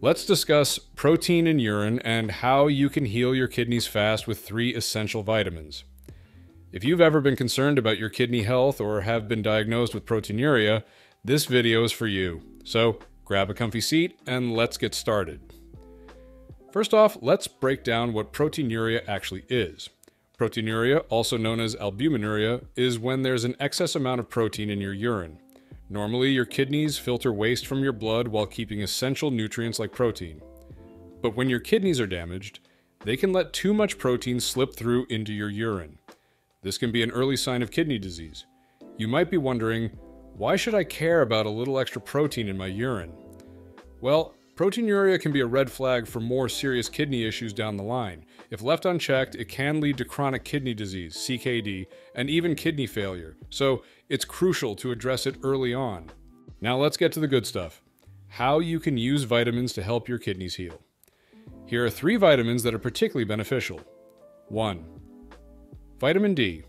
Let's discuss protein in urine and how you can heal your kidneys fast with three essential vitamins. If you've ever been concerned about your kidney health or have been diagnosed with proteinuria, this video is for you. So grab a comfy seat and let's get started. First off, let's break down what proteinuria actually is. Proteinuria, also known as albuminuria, is when there's an excess amount of protein in your urine. Normally, your kidneys filter waste from your blood while keeping essential nutrients like protein. But when your kidneys are damaged, they can let too much protein slip through into your urine. This can be an early sign of kidney disease. You might be wondering, why should I care about a little extra protein in my urine? Well, proteinuria can be a red flag for more serious kidney issues down the line. If left unchecked, it can lead to chronic kidney disease, CKD, and even kidney failure, so it's crucial to address it early on. Now let's get to the good stuff how you can use vitamins to help your kidneys heal. Here are three vitamins that are particularly beneficial. 1. Vitamin D.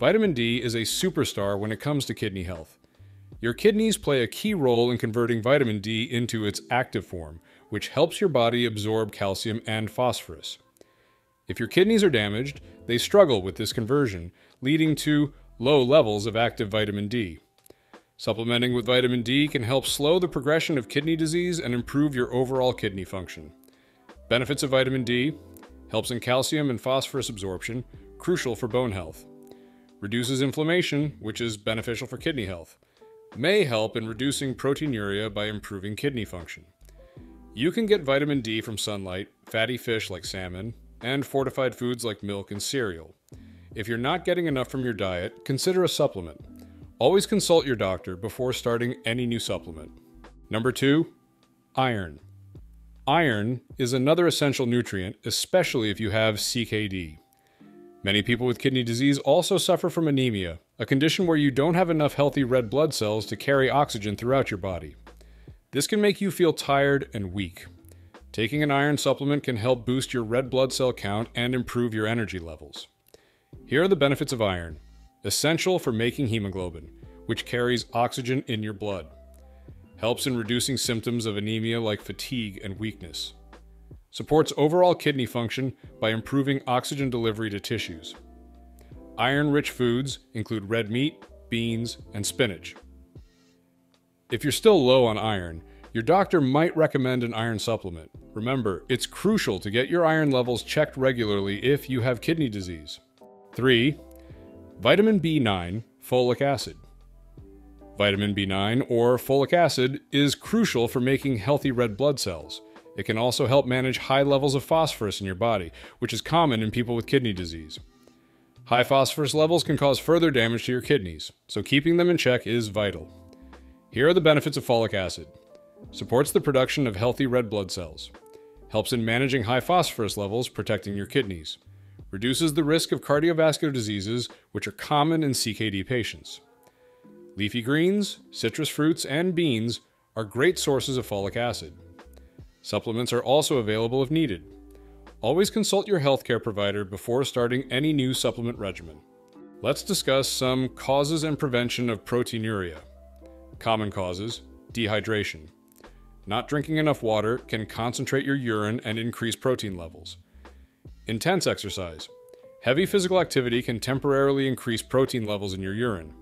Vitamin D is a superstar when it comes to kidney health. Your kidneys play a key role in converting vitamin D into its active form, which helps your body absorb calcium and phosphorus. If your kidneys are damaged, they struggle with this conversion, leading to low levels of active vitamin D. Supplementing with vitamin D can help slow the progression of kidney disease and improve your overall kidney function. Benefits of vitamin D helps in calcium and phosphorus absorption, crucial for bone health. Reduces inflammation, which is beneficial for kidney health. May help in reducing proteinuria by improving kidney function. You can get vitamin D from sunlight, fatty fish like salmon, and fortified foods like milk and cereal. If you're not getting enough from your diet, consider a supplement. Always consult your doctor before starting any new supplement. Number two, iron. Iron is another essential nutrient, especially if you have CKD. Many people with kidney disease also suffer from anemia, a condition where you don't have enough healthy red blood cells to carry oxygen throughout your body. This can make you feel tired and weak. Taking an iron supplement can help boost your red blood cell count and improve your energy levels. Here are the benefits of iron essential for making hemoglobin, which carries oxygen in your blood. Helps in reducing symptoms of anemia like fatigue and weakness supports overall kidney function by improving oxygen delivery to tissues. Iron rich foods include red meat, beans, and spinach. If you're still low on iron, your doctor might recommend an iron supplement. Remember, it's crucial to get your iron levels checked regularly if you have kidney disease. 3. Vitamin B9, folic acid. Vitamin B9 or folic acid is crucial for making healthy red blood cells. It can also help manage high levels of phosphorus in your body, which is common in people with kidney disease. High phosphorus levels can cause further damage to your kidneys, so keeping them in check is vital. Here are the benefits of folic acid supports the production of healthy red blood cells, helps in managing high phosphorus levels, protecting your kidneys, reduces the risk of cardiovascular diseases, which are common in CKD patients. Leafy greens, citrus fruits, and beans are great sources of folic acid. Supplements are also available if needed. Always consult your healthcare provider before starting any new supplement regimen. Let's discuss some causes and prevention of proteinuria. Common causes dehydration. Not drinking enough water can concentrate your urine and increase protein levels. Intense exercise. Heavy physical activity can temporarily increase protein levels in your urine.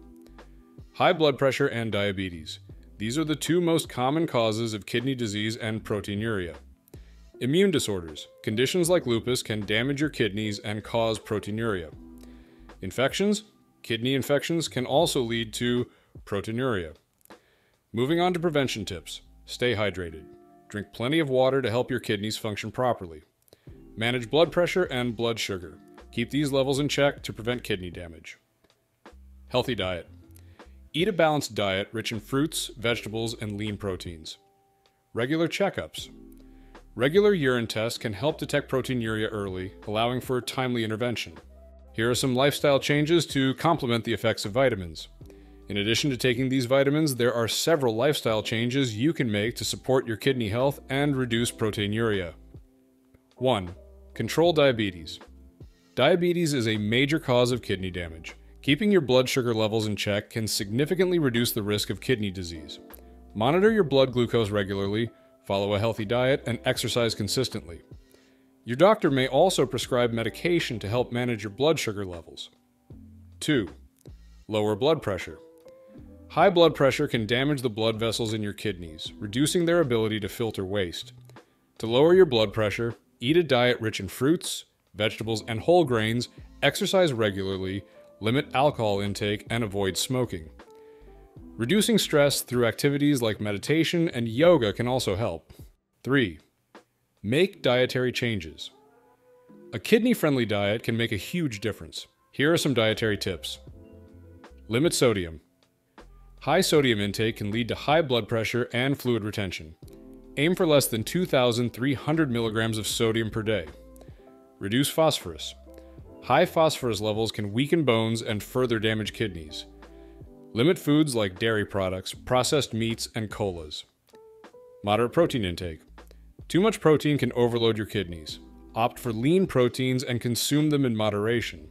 High blood pressure and diabetes. These are the two most common causes of kidney disease and proteinuria. Immune disorders. Conditions like lupus can damage your kidneys and cause proteinuria. Infections. Kidney infections can also lead to proteinuria. Moving on to prevention tips. Stay hydrated. Drink plenty of water to help your kidneys function properly. Manage blood pressure and blood sugar. Keep these levels in check to prevent kidney damage. Healthy diet. Eat a balanced diet rich in fruits, vegetables, and lean proteins. Regular checkups. Regular urine tests can help detect proteinuria early, allowing for timely intervention. Here are some lifestyle changes to complement the effects of vitamins. In addition to taking these vitamins, there are several lifestyle changes you can make to support your kidney health and reduce proteinuria. 1. Control diabetes. Diabetes is a major cause of kidney damage. Keeping your blood sugar levels in check can significantly reduce the risk of kidney disease. Monitor your blood glucose regularly, follow a healthy diet, and exercise consistently. Your doctor may also prescribe medication to help manage your blood sugar levels. 2. Lower blood pressure. High blood pressure can damage the blood vessels in your kidneys, reducing their ability to filter waste. To lower your blood pressure, eat a diet rich in fruits, vegetables, and whole grains, exercise regularly, limit alcohol intake, and avoid smoking. Reducing stress through activities like meditation and yoga can also help. 3. Make dietary changes. A kidney friendly diet can make a huge difference. Here are some dietary tips Limit sodium. High sodium intake can lead to high blood pressure and fluid retention. Aim for less than 2,300 milligrams of sodium per day. Reduce phosphorus. High phosphorus levels can weaken bones and further damage kidneys. Limit foods like dairy products, processed meats, and colas. Moderate protein intake. Too much protein can overload your kidneys. Opt for lean proteins and consume them in moderation.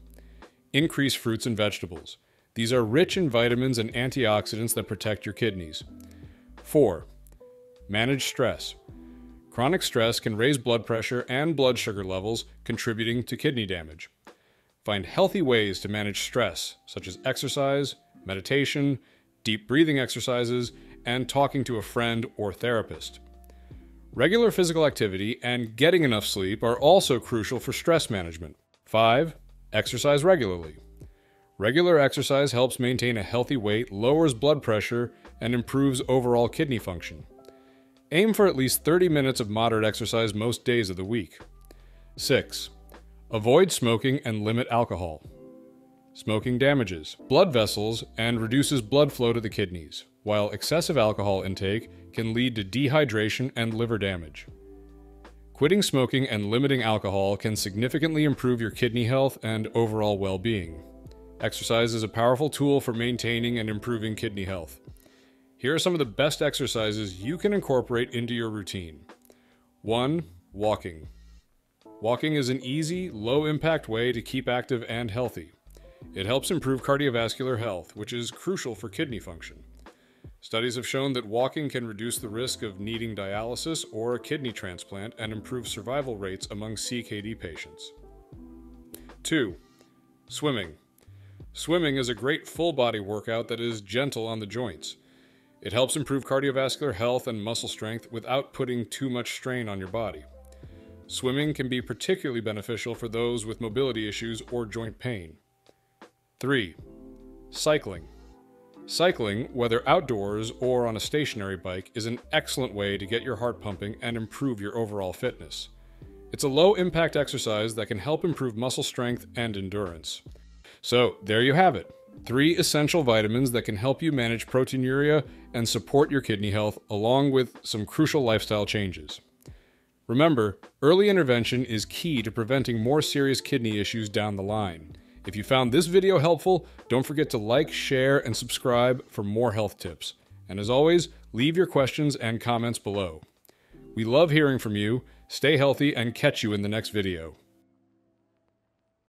Increase fruits and vegetables. These are rich in vitamins and antioxidants that protect your kidneys. 4. Manage stress. Chronic stress can raise blood pressure and blood sugar levels, contributing to kidney damage. Find healthy ways to manage stress, such as exercise, meditation, deep breathing exercises, and talking to a friend or therapist. Regular physical activity and getting enough sleep are also crucial for stress management. 5. Exercise regularly. Regular exercise helps maintain a healthy weight, lowers blood pressure, and improves overall kidney function. Aim for at least 30 minutes of moderate exercise most days of the week. 6. Avoid smoking and limit alcohol. Smoking damages blood vessels and reduces blood flow to the kidneys, while excessive alcohol intake can lead to dehydration and liver damage. Quitting smoking and limiting alcohol can significantly improve your kidney health and overall well being. Exercise is a powerful tool for maintaining and improving kidney health. Here are some of the best exercises you can incorporate into your routine. 1. Walking. Walking is an easy, low impact way to keep active and healthy. It helps improve cardiovascular health, which is crucial for kidney function. Studies have shown that walking can reduce the risk of needing dialysis or a kidney transplant and improve survival rates among CKD patients. 2. Swimming. Swimming is a great full body workout that is gentle on the joints. It helps improve cardiovascular health and muscle strength without putting too much strain on your body. Swimming can be particularly beneficial for those with mobility issues or joint pain. 3. Cycling. Cycling, whether outdoors or on a stationary bike, is an excellent way to get your heart pumping and improve your overall fitness. It's a low impact exercise that can help improve muscle strength and endurance. So, there you have it. Three essential vitamins that can help you manage proteinuria and support your kidney health, along with some crucial lifestyle changes. Remember, early intervention is key to preventing more serious kidney issues down the line. If you found this video helpful, don't forget to like, share, and subscribe for more health tips. And as always, leave your questions and comments below. We love hearing from you. Stay healthy and catch you in the next video.